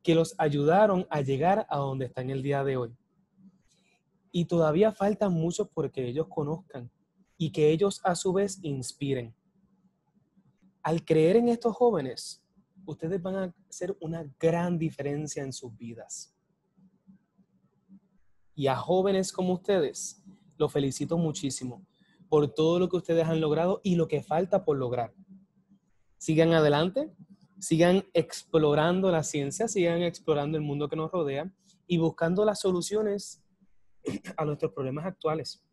que los ayudaron a llegar a donde están el día de hoy. Y todavía faltan muchos porque ellos conozcan y que ellos a su vez inspiren. Al creer en estos jóvenes, ustedes van a hacer una gran diferencia en sus vidas. Y a jóvenes como ustedes, los felicito muchísimo por todo lo que ustedes han logrado y lo que falta por lograr. Sigan adelante, sigan explorando la ciencia, sigan explorando el mundo que nos rodea y buscando las soluciones a nuestros problemas actuales.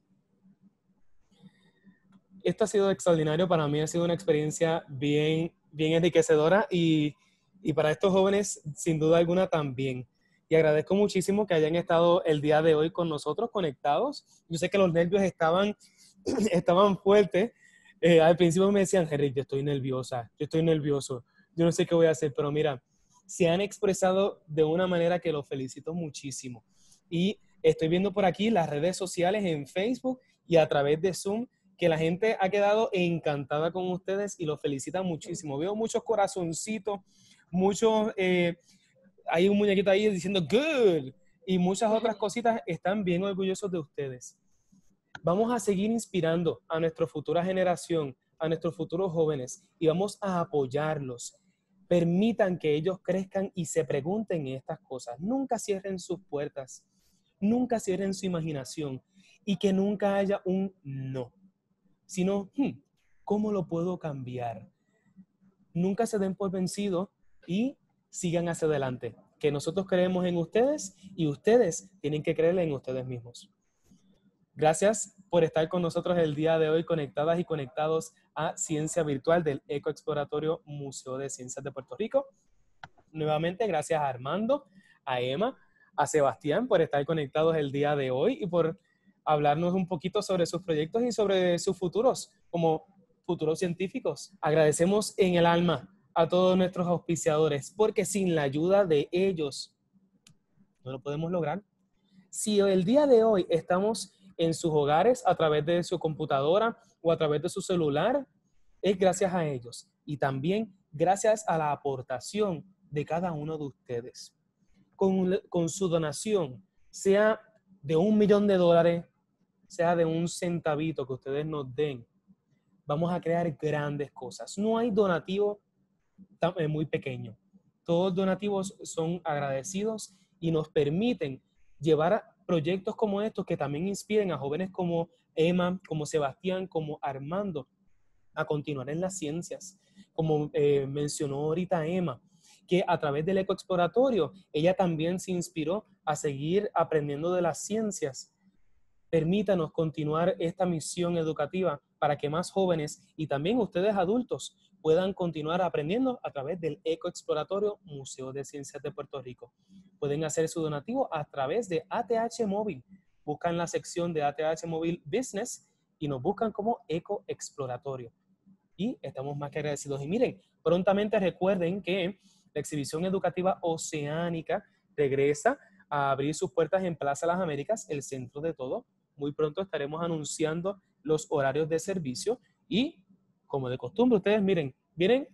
Esto ha sido extraordinario para mí, ha sido una experiencia bien, bien enriquecedora y, y para estos jóvenes sin duda alguna también. Y agradezco muchísimo que hayan estado el día de hoy con nosotros conectados. Yo sé que los nervios estaban, estaban fuertes. Eh, al principio me decían, Henry, yo estoy nerviosa, yo estoy nervioso, yo no sé qué voy a hacer, pero mira, se han expresado de una manera que los felicito muchísimo. Y Estoy viendo por aquí las redes sociales en Facebook y a través de Zoom que la gente ha quedado encantada con ustedes y los felicita muchísimo. Veo muchos corazoncitos, muchos, eh, hay un muñequito ahí diciendo good y muchas otras cositas están bien orgullosos de ustedes. Vamos a seguir inspirando a nuestra futura generación, a nuestros futuros jóvenes y vamos a apoyarlos. Permitan que ellos crezcan y se pregunten estas cosas. Nunca cierren sus puertas nunca cierren su imaginación y que nunca haya un no, sino, hmm, ¿cómo lo puedo cambiar? Nunca se den por vencido y sigan hacia adelante, que nosotros creemos en ustedes y ustedes tienen que creer en ustedes mismos. Gracias por estar con nosotros el día de hoy conectadas y conectados a Ciencia Virtual del Eco Exploratorio Museo de Ciencias de Puerto Rico. Nuevamente, gracias a Armando, a Emma, a Sebastián por estar conectados el día de hoy y por hablarnos un poquito sobre sus proyectos y sobre sus futuros como futuros científicos. Agradecemos en el alma a todos nuestros auspiciadores porque sin la ayuda de ellos no lo podemos lograr. Si el día de hoy estamos en sus hogares a través de su computadora o a través de su celular, es gracias a ellos y también gracias a la aportación de cada uno de ustedes con, su donación, sea de un millón de dólares, sea de un centavito que ustedes nos den, vamos a crear grandes cosas. No hay donativo eh, muy pequeño. Todos donativos son agradecidos y nos permiten llevar proyectos como estos que también inspiren a jóvenes como Emma, como Sebastián, como Armando a continuar en las ciencias. Como eh, mencionó ahorita Emma, que a través del ecoexploratorio ella también se inspiró a seguir aprendiendo de las ciencias. Permítanos continuar esta misión educativa para que más jóvenes y también ustedes adultos puedan continuar aprendiendo a través del Ecoexploratorio Museo de Ciencias de Puerto Rico. Pueden hacer su donativo a través de ATH Móvil. Buscan la sección de ATH Móvil Business y nos buscan como Ecoexploratorio. Y estamos más que agradecidos. Y miren, prontamente recuerden que la exhibición educativa oceánica regresa a abrir sus puertas en Plaza Las Américas, el centro de todo. Muy pronto estaremos anunciando los horarios de servicio y, como de costumbre, ustedes miren, miren,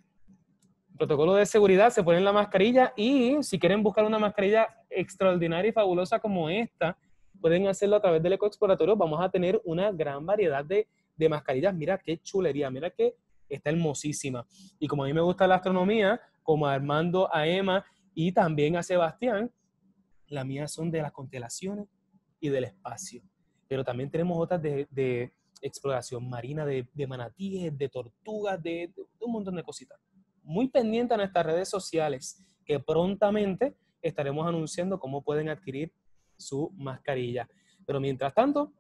protocolo de seguridad, se ponen la mascarilla y si quieren buscar una mascarilla extraordinaria y fabulosa como esta, pueden hacerlo a través del ecoexploratorio. Vamos a tener una gran variedad de, de mascarillas. Mira qué chulería, mira que está hermosísima. Y como a mí me gusta la astronomía, como a Armando, a Emma y también a Sebastián, las mías son de las constelaciones y del espacio. Pero también tenemos otras de, exploración marina, de, manatíes, de tortugas, de, un montón de cositas. Muy pendiente a nuestras redes sociales, que prontamente estaremos anunciando cómo pueden adquirir su mascarilla. Pero mientras tanto,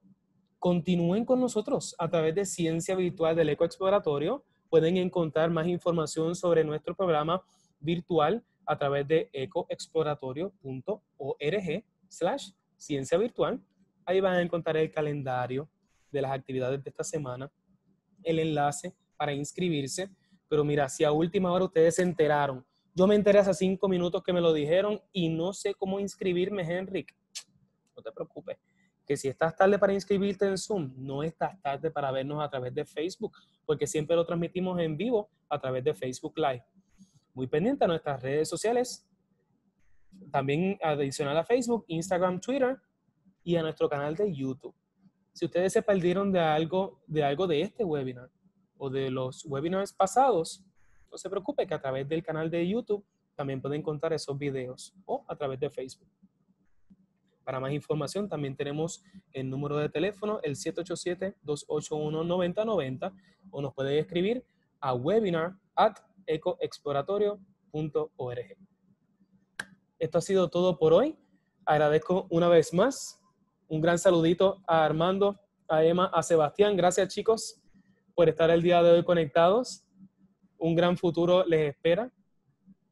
continúen con nosotros a través de Ciencia Virtual del Ecoexploratorio pueden encontrar más información sobre nuestro programa virtual a través de ecoexploratorio.org slash ciencia virtual. Ahí van a encontrar el calendario de las actividades de esta semana, el enlace para inscribirse. Pero mira, si a última hora ustedes se enteraron, yo me enteré hace cinco minutos que me lo dijeron y no sé cómo inscribirme, Henrik. No te preocupes, que si estás tarde para inscribirte en Zoom, no estás tarde para vernos a través de Facebook, porque siempre lo transmitimos en vivo a través de Facebook Live. Muy pendiente a nuestras redes sociales, también adicional a Facebook, Instagram, Twitter y a nuestro canal de YouTube. Si ustedes se perdieron de algo, de algo de este webinar o de los webinars pasados, no se preocupe que a través del canal de YouTube también pueden encontrar esos videos o a través de Facebook. Para más información también tenemos el número de teléfono, el 787-281-9090 o nos pueden escribir a webinar at ecoexploratorio.org. Esto ha sido todo por hoy. Agradezco una vez más. Un gran saludito a Armando, a Emma, a Sebastián. Gracias chicos por estar el día de hoy conectados. Un gran futuro les espera.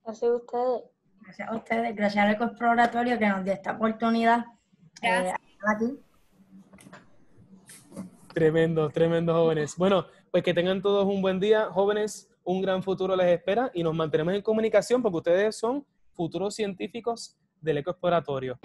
Gracias a ustedes. Gracias a ustedes, gracias al Exploratorio que nos dio esta oportunidad. Eh, aquí. Tremendo, tremendo jóvenes. Bueno, pues que tengan todos un buen día, jóvenes. Un gran futuro les espera y nos mantenemos en comunicación porque ustedes son futuros científicos del ecoexploratorio.